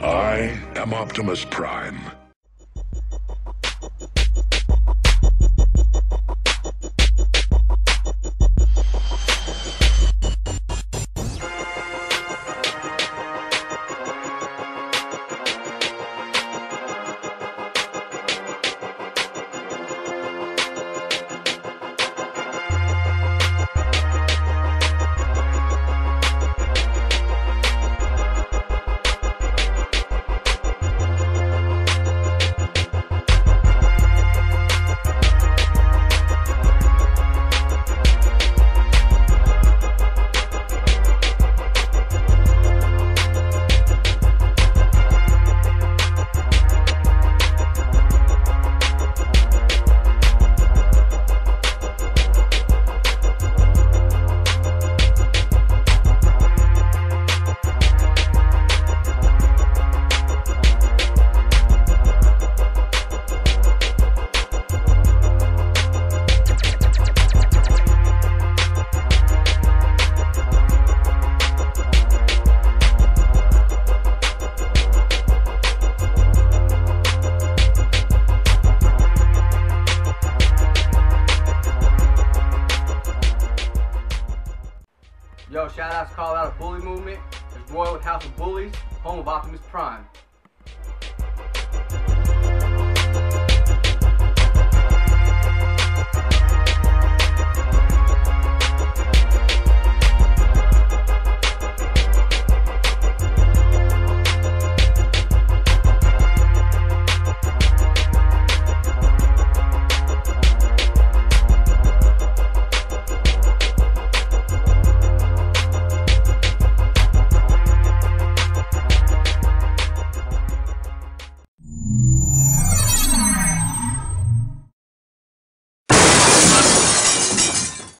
I am Optimus Prime. Yo, shout out to Colorado Bully Movement. There's Royal House of Bullies, home of Optimus Prime.